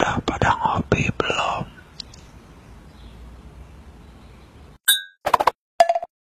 udah pada ngopi belum?